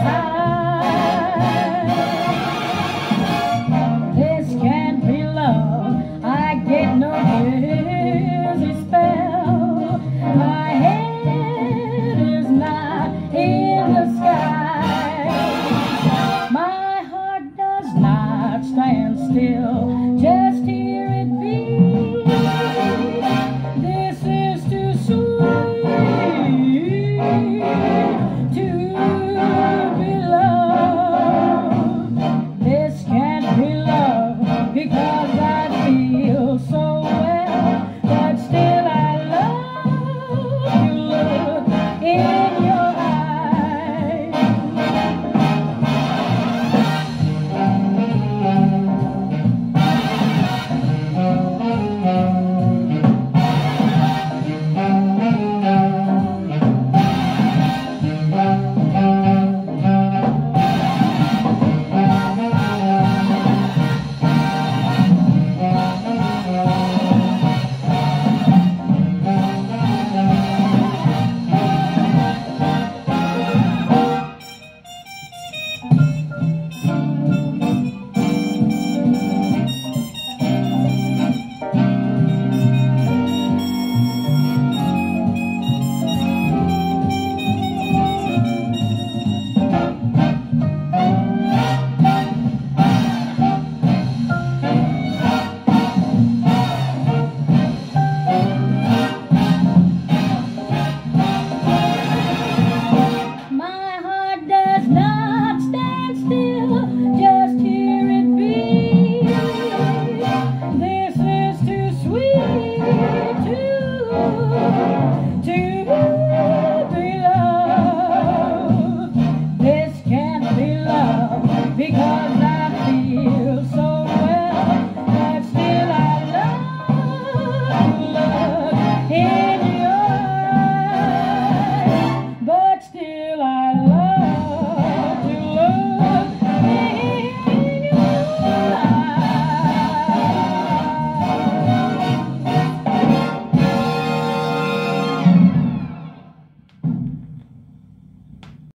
Bye. in your eyes, but still I